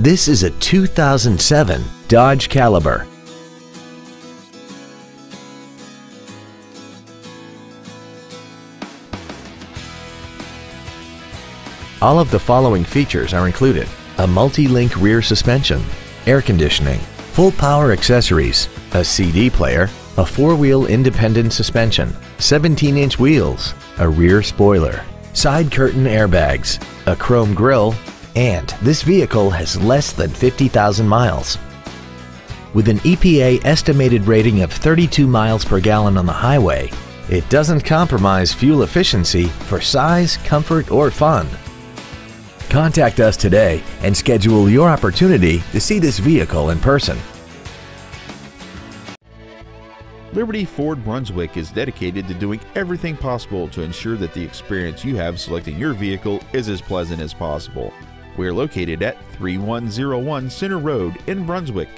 This is a 2007 Dodge Caliber. All of the following features are included. A multi-link rear suspension, air conditioning, full power accessories, a CD player, a four-wheel independent suspension, 17-inch wheels, a rear spoiler, side curtain airbags, a chrome grille, and this vehicle has less than 50,000 miles. With an EPA estimated rating of 32 miles per gallon on the highway, it doesn't compromise fuel efficiency for size, comfort, or fun. Contact us today and schedule your opportunity to see this vehicle in person. Liberty Ford Brunswick is dedicated to doing everything possible to ensure that the experience you have selecting your vehicle is as pleasant as possible. We are located at 3101 Center Road in Brunswick.